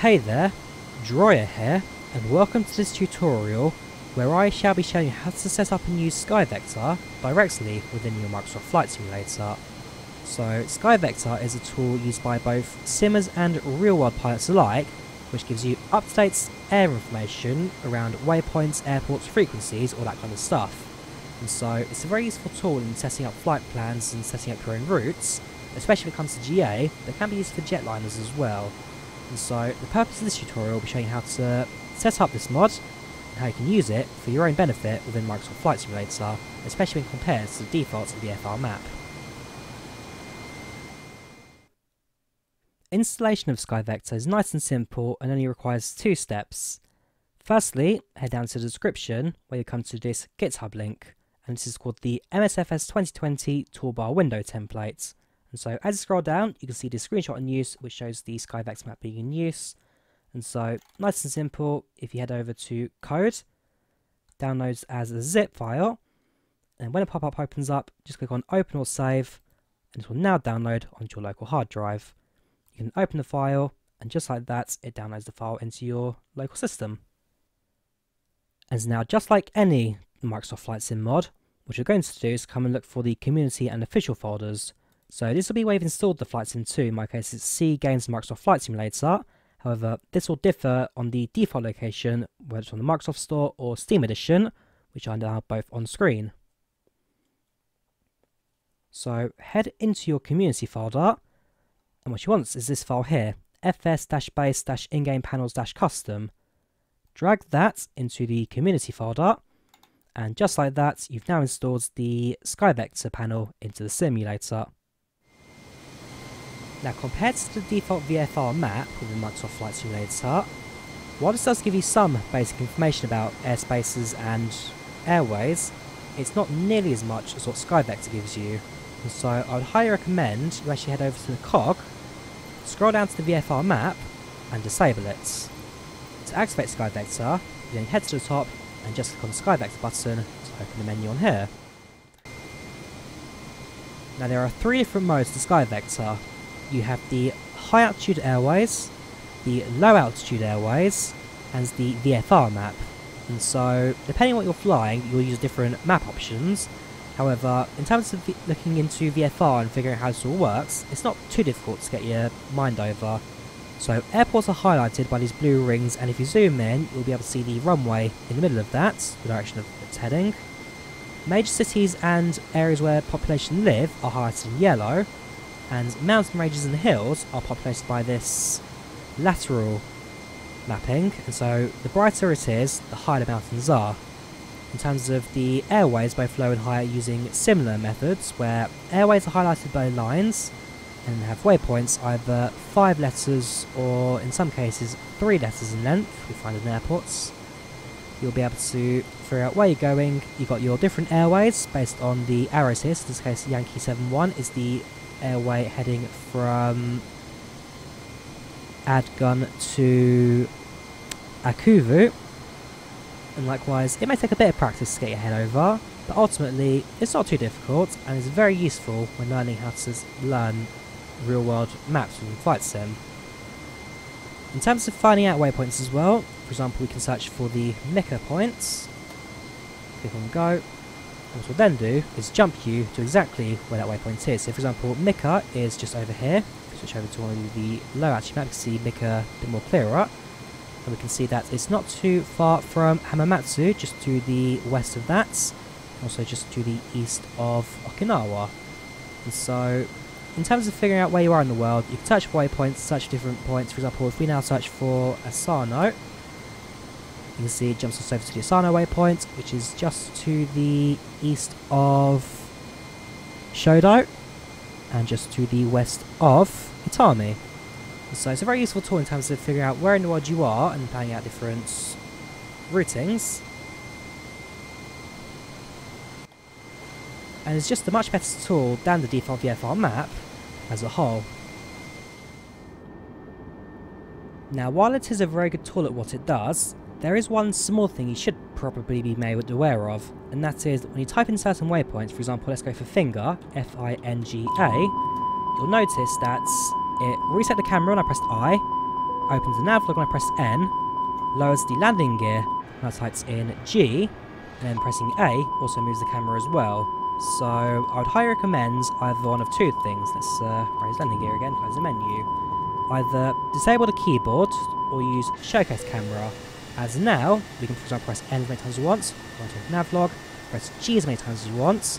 Hey there, Drawyah here, and welcome to this tutorial where I shall be showing you how to set up and use SkyVector directly within your Microsoft Flight Simulator. So SkyVector is a tool used by both simmers and real-world pilots alike, which gives you up-to-date air information around waypoints, airports, frequencies, all that kind of stuff. And so it's a very useful tool in setting up flight plans and setting up your own routes, especially when it comes to GA, but can be used for jetliners as well. And so the purpose of this tutorial will be showing you how to set up this mod and how you can use it for your own benefit within Microsoft Flight Simulator, especially when compared to the defaults of the FR map. Installation of SkyVector is nice and simple and only requires two steps. Firstly, head down to the description where you come to this GitHub link, and this is called the MSFS 2020 toolbar window template. And so as you scroll down, you can see the screenshot in use, which shows the SkyVector map being in use. And so, nice and simple, if you head over to code, downloads as a zip file, and when a pop-up opens up, just click on open or save, and it will now download onto your local hard drive. You can open the file, and just like that, it downloads the file into your local system. And now, just like any Microsoft Flight Sim mod, what you're going to do is come and look for the community and official folders. So this will be where you've installed the Flight Sim 2, in my case it's C Games Microsoft Flight Simulator. However, this will differ on the default location, whether it's on the Microsoft Store or Steam Edition, which are now both on screen. So head into your community folder, and what you want is this file here, fs-base-ingame panels-custom. Drag that into the community folder, and just like that, you've now installed the SkyVector panel into the simulator. Now compared to the default VFR map within Microsoft Flight Simulator, while this does give you some basic information about airspaces and airways, it's not nearly as much as what SkyVector gives you. And so I would highly recommend you actually head over to the cog, scroll down to the VFR map, and disable it. To activate SkyVector, you then head to the top and just click on the SkyVector button to open the menu on here. Now there are three different modes to SkyVector, you have the high altitude airways, the low altitude airways, and the VFR map. And so, depending on what you're flying, you'll use different map options. However, in terms of looking into VFR and figuring out how this all works, it's not too difficult to get your mind over. So, airports are highlighted by these blue rings, and if you zoom in, you'll be able to see the runway in the middle of that, the direction of its heading. Major cities and areas where population live are highlighted in yellow, and mountain ranges and hills are populated by this lateral mapping, and so the brighter it is, the higher the mountains are. In terms of the airways, both low and using similar methods, where airways are highlighted by lines and have waypoints either five letters or, in some cases, three letters in length, we find in airports. You'll be able to figure out where you're going. You've got your different airways based on the arrows here, so in this case Yankee 71 is the airway heading from Adgun to Akuvu. And likewise, it may take a bit of practice to get your head over, but ultimately it's not too difficult and is very useful when learning how to learn real world maps from Flight Sim. In terms of finding out waypoints as well, for example we can search for the Mika points, click on go, what we'll then do is jump you to exactly where that waypoint is. So for example, Mika is just over here. Switch over to one of the low altitude maps to see Mika a bit more clearer. And we can see that it's not too far from Hamamatsu, just to the west of that. Also just to the east of Okinawa. And so, in terms of figuring out where you are in the world, you can search waypoints, search different points. For example, if we now search for Asano, you can see it jumps us over to the Asano waypoint, which is just to the east of Shodo, and just to the west of Itami. So it's a very useful tool in terms of figuring out where in the world you are and planning out different routings. And it's just a much better tool than the default VFR map as a whole. Now while it is a very good tool at what it does, there is one small thing you should probably be made aware of, and that is when you type in certain waypoints, for example, let's go for finger, F-I-N-G-A, you'll notice that it reset the camera when I pressed I, opens the nav log when I press N, lowers the landing gear when I types in G, and then pressing A also moves the camera as well. So I would highly recommend either one of two things. Let's uh, raise landing gear again, close the menu. Either disable the keyboard or use showcase camera. As now, we can for example press N as many times as you want, go into nav log, press G as many times as you want,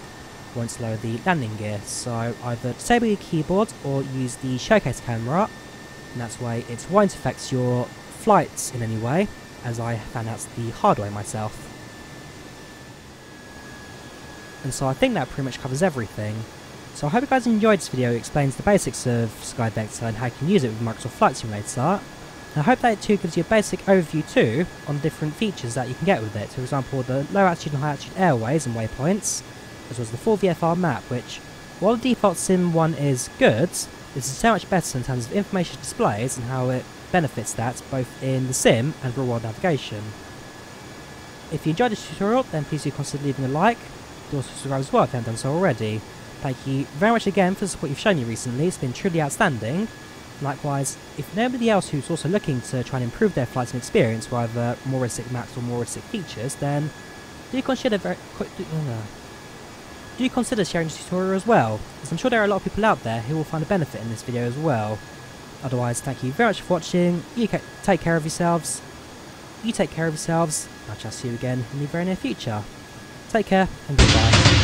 once lower the landing gear. So either disable your keyboard or use the showcase camera, and that's why it won't affect your flights in any way, as I found out the hard way myself. And so I think that pretty much covers everything. So I hope you guys enjoyed this video, it explains the basics of SkyVector and how you can use it with Microsoft Flight Simulator. And I hope that it too gives you a basic overview too on different features that you can get with it. For example, the low altitude and high altitude airways and waypoints, as well as the full VFR map, which, while the default Sim one is good, this is so much better in terms of information displays and how it benefits that both in the sim and real world navigation. If you enjoyed this tutorial, then please do consider leaving a like, do also subscribe as well if you haven't done so already. Thank you very much again for the support you've shown me recently, it's been truly outstanding. Likewise, if nobody else who's also looking to try and improve their flights and experience with either more realistic maps or more realistic features, then do consider very, do, uh, do consider sharing this tutorial as well, as I'm sure there are a lot of people out there who will find a benefit in this video as well. Otherwise, thank you very much for watching, you take care of yourselves, you take care of yourselves, I'll just see you again in the very near future. Take care, and goodbye.